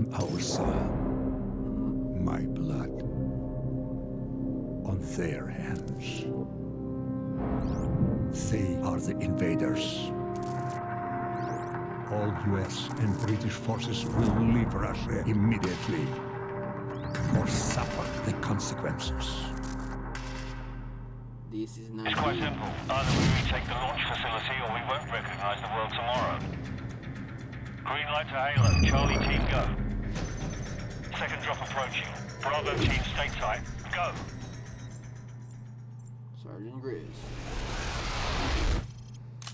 on our soil. My blood on their hands. They are the invaders. All US and British forces will leave Russia immediately or suffer the consequences. This is not It's quite simple. Either we retake the launch facility or we won't recognize the world tomorrow. Green light to Halo. Charlie team go. Second drop approaching. Bravo team stay tight. Go. Sergeant Grizz.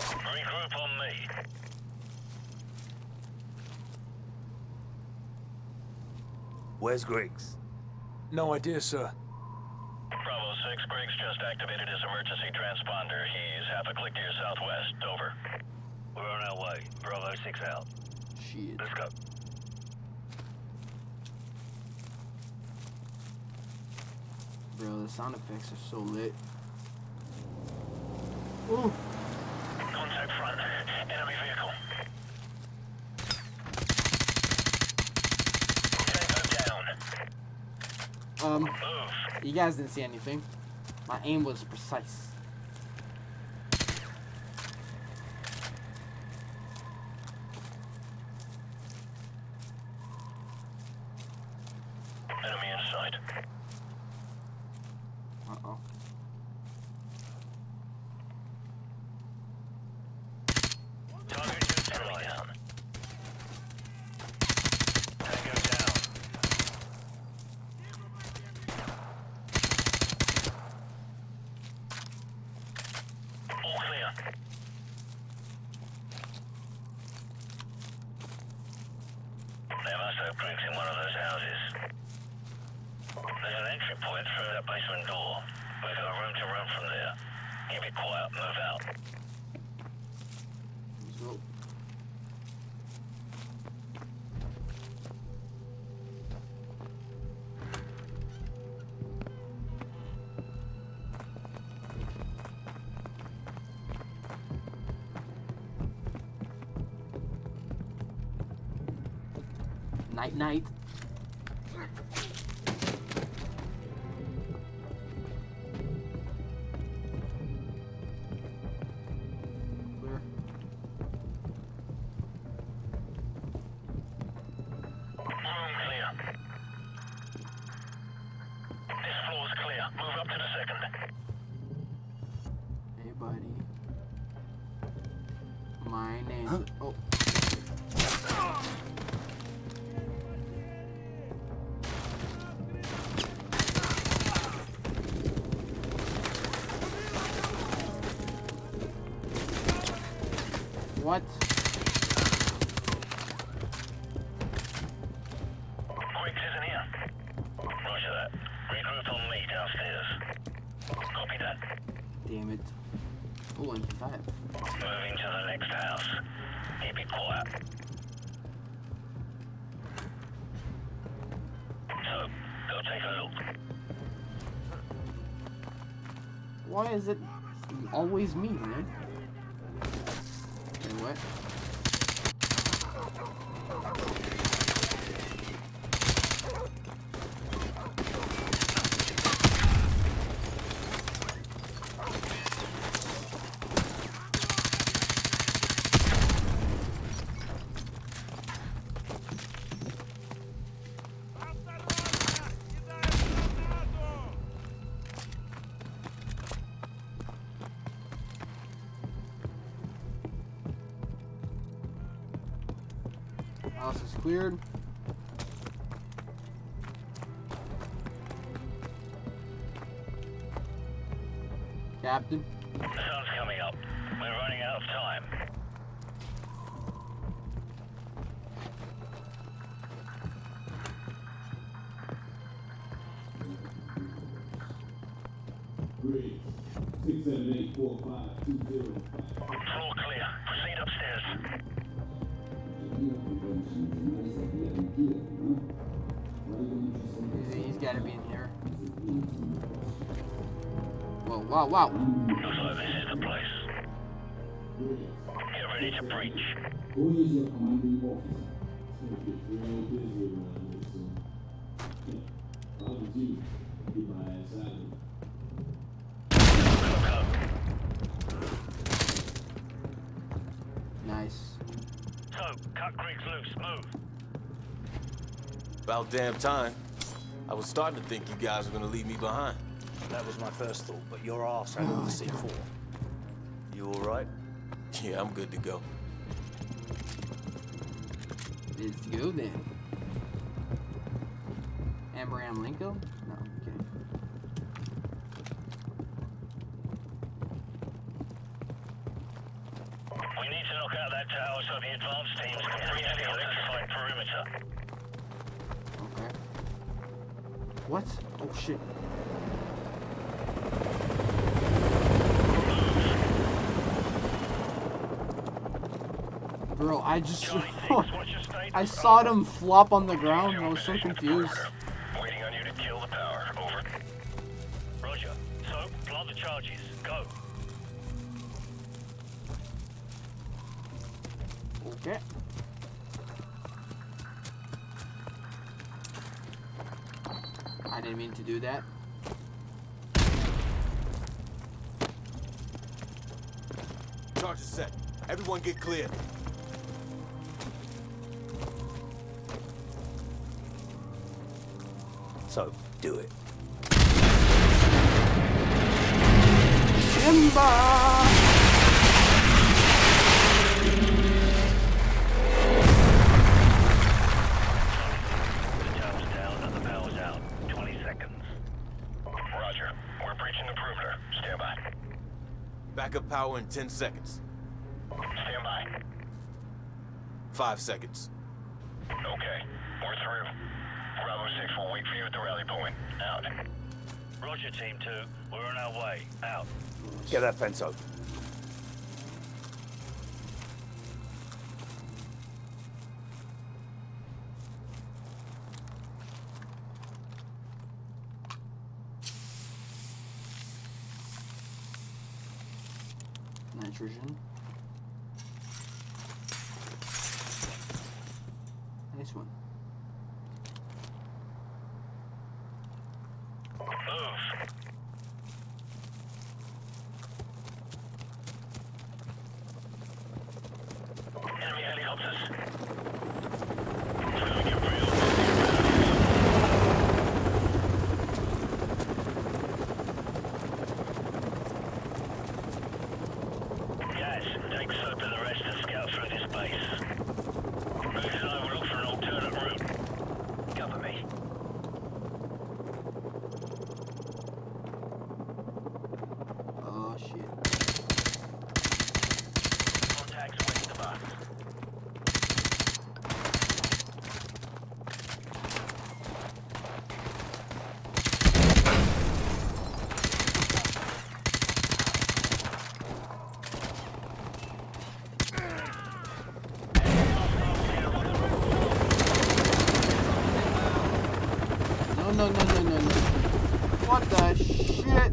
Regroup on me. Where's Griggs? No idea, sir. Bravo 6, Griggs just activated his emergency transponder. He's half a click to your southwest. Over. We're on our way. Bravo 6 out. Shit. Let's go. Bro, the sound effects are so lit. Ooh. Contact front. Enemy vehicle. Tango down. Um, Move. you guys didn't see anything. My aim was precise. Enemy in sight. Uh-oh. Target unit enemy down. Tango down. All clear. They must have bricks in one of those houses. There's an entry point through that basement door. We've got room to run from there. Keep it quiet, move out. Let's go. Night night. That. Damn it. Oh, MP5. Moving to the next house. Keep it quiet. So, go take a look. Why is it always me, man? What? House is cleared. Captain. The sun's coming up. We're running out of time. Griggs, six seven eight four five two zero five. Floor clear. Proceed upstairs. He's, he's gotta be in here. Whoa, wow, wow. Looks like this is the place. Get ready to breach. Who is your commanding officer? It's gonna get real So, cut Griggs loose. Move. About damn time. I was starting to think you guys were gonna leave me behind. That was my first thought, but your ass had all the C4. You alright? Yeah, I'm good to go. Let's go then. Abraham Lincoln? No, I'm kidding. We need to knock out that tower so the advanced teams can electrified perimeter. Okay. What? Oh shit. Bro, I just Charlie 6, what's your status? I saw them flop on the ground and I was so confused. I didn't mean to do that. Charge is set. Everyone get clear. So, do it. Simba! Backup power in 10 seconds. Stand by. Five seconds. Okay. We're through. Bravo 6 will wait for you at the rally point. Out. Roger, Team 2. We're on our way. Out. Get that fence open. Nitrogen. Nice one. Move. Enemy helicopters. It's gonna get real busy around here. Guys, take Soap and the rest and scout through this base. Bruce and I will look for an alternate route. Cover me. Oh shit. Contacts west of us. No, no, no, no, no. What the shit?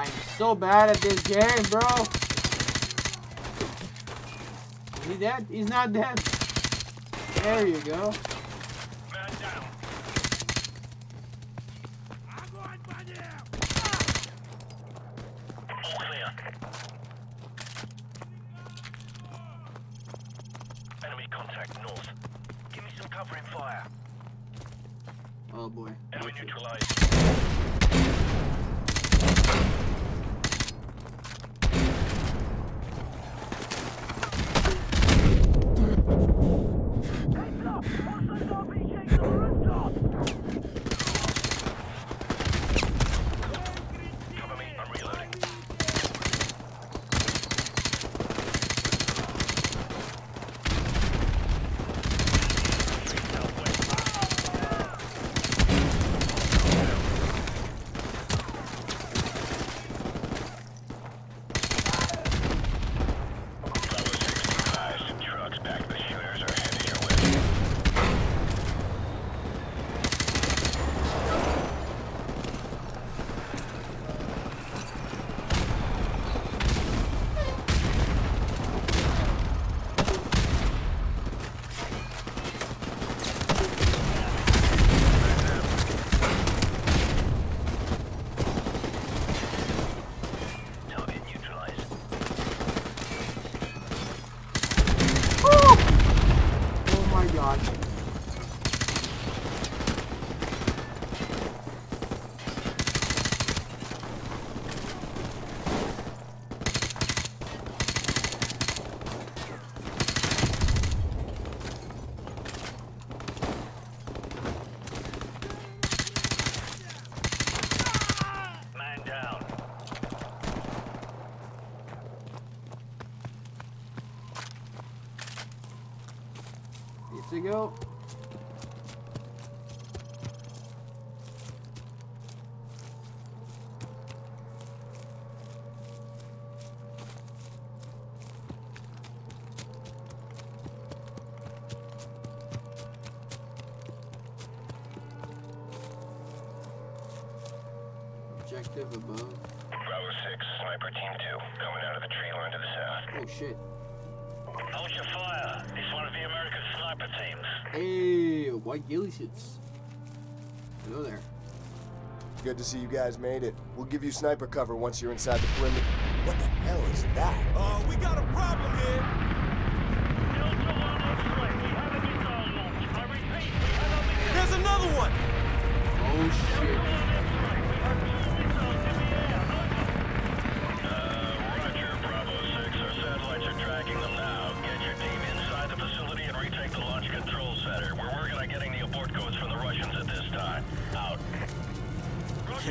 I'm so bad at this game, bro. Is he dead? He's not dead. There you go. Man down. All clear. Enemy contact north. Give me some covering fire. Oh boy. Enemy neutralized. Objective above. Bravo 6, Sniper Team 2, coming out of the tree line to the south. Oh shit. Hold your fire. It's one of the American sniper teams. Hey, white ghillie suits. Hello there. Good to see you guys made it. We'll give you sniper cover once you're inside the perimeter. What the hell is that? Uh, we got a problem here. Delta 1 X-ray, we have a missile launch. I repeat, we have a missile There's another one. Oh shit.